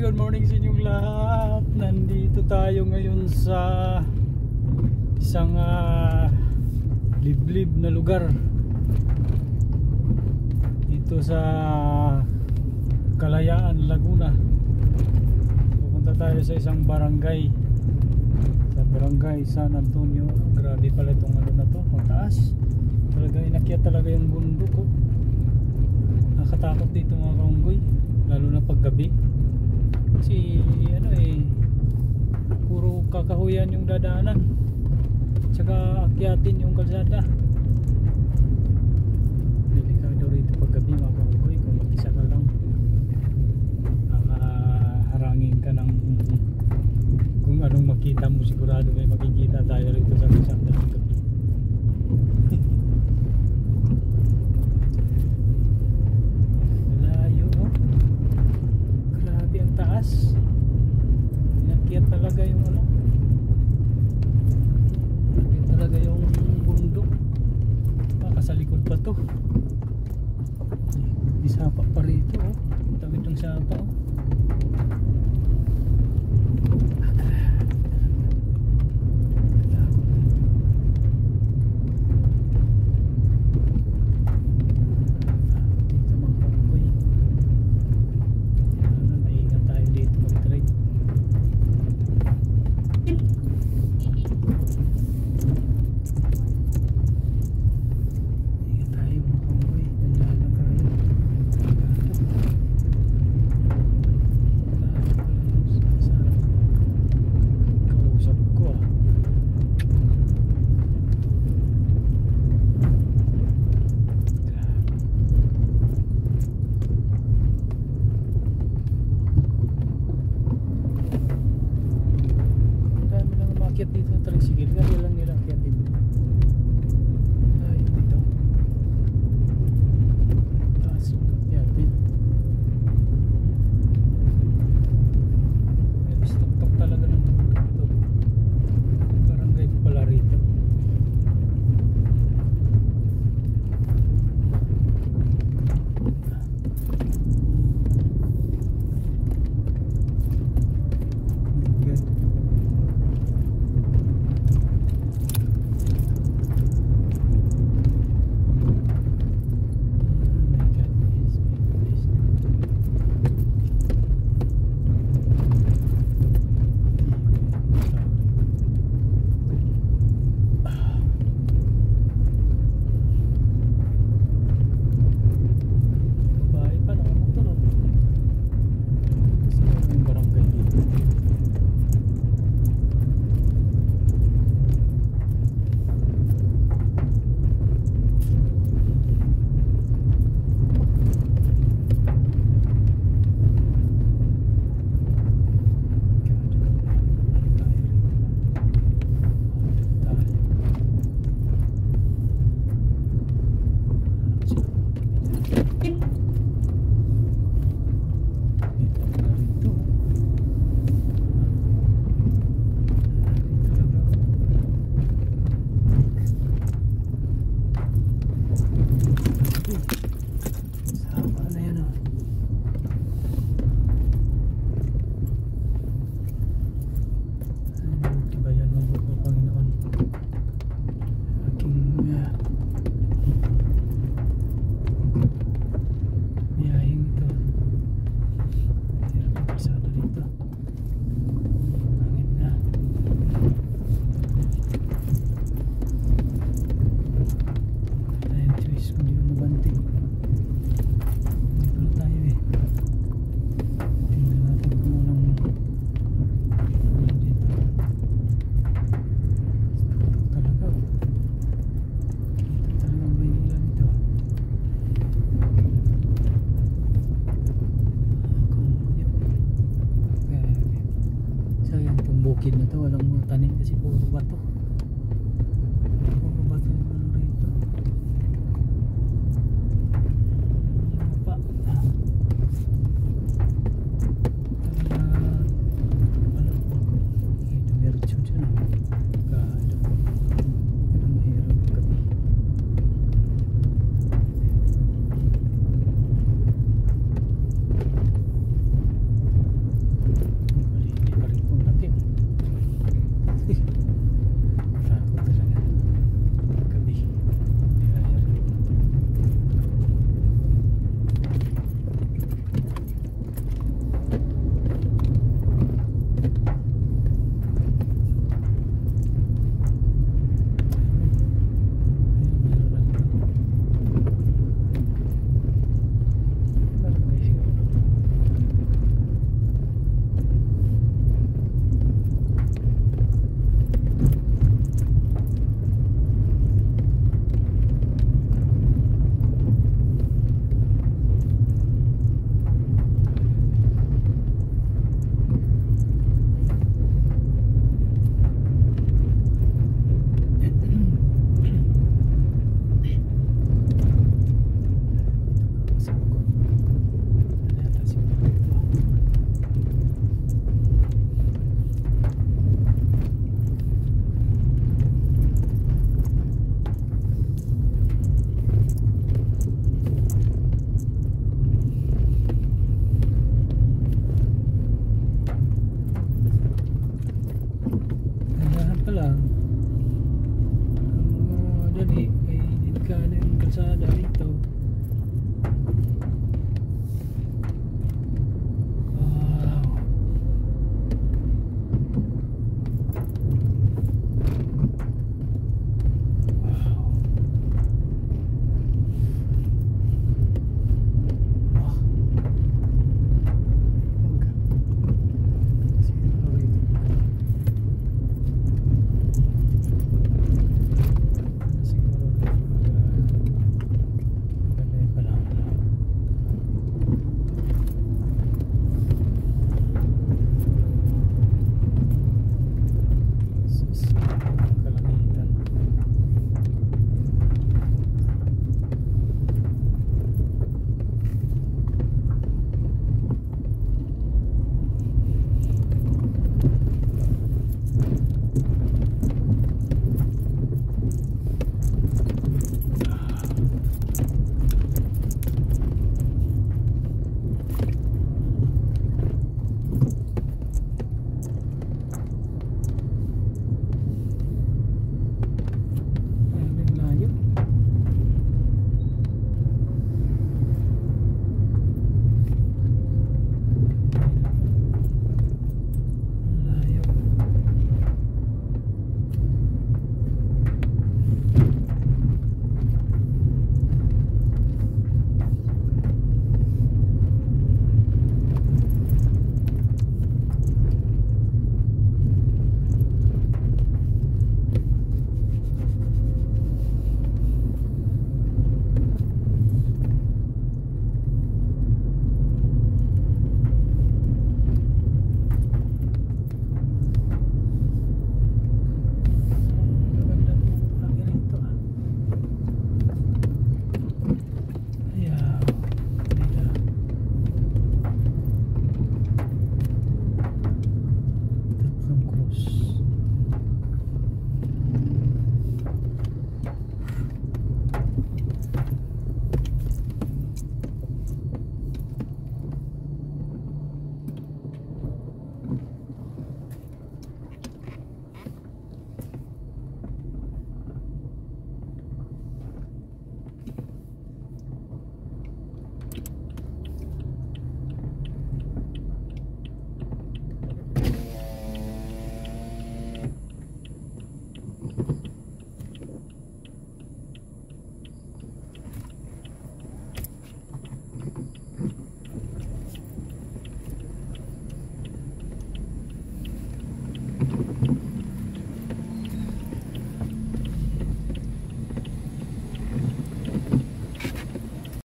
good morning sa inyong lahat. Nandito tayo ngayon sa isang ah, liblib na lugar. Dito sa Kalayaan, Laguna. Pupunta tayo sa isang barangay. Sa barangay San Antonio. Grabe pala itong ano na to, ang taas. Talaga inakyat talaga yung bundok ko. Nakakatakot dito mga kaunggoy. Lalo na paggabi. Kasi ano eh puro kakahuyan yung dadaanan. Tsaka akyatin yung kalsada. Delikado rito paggabi mga kaunggoy kung mag-isa ka lang. Nakaharangin ka ng kung anong makita mo sigurado may makikita tayo rito sa kalsada ng gabi. Layo oh. Grabe ang taas. Inakyat talaga yung ano. Inakyat talaga yung bundok. Baka sa likod pa to. May sapa pa rito oh. Tawid ng sapa oh.